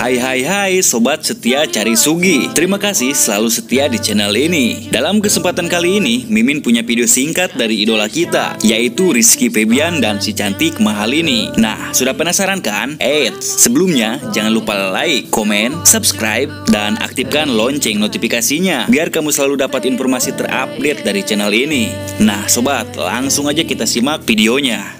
Hai hai hai sobat setia cari sugi. Terima kasih selalu setia di channel ini. Dalam kesempatan kali ini Mimin punya video singkat dari idola kita Yaitu Rizky Febian dan si cantik mahal ini. Nah sudah penasaran kan? Eits sebelumnya jangan lupa like, komen, subscribe Dan aktifkan lonceng notifikasinya Biar kamu selalu dapat informasi terupdate dari channel ini. Nah sobat langsung aja kita simak videonya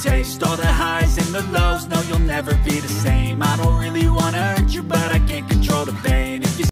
Taste All the highs and the lows, no you'll never be the same. I don't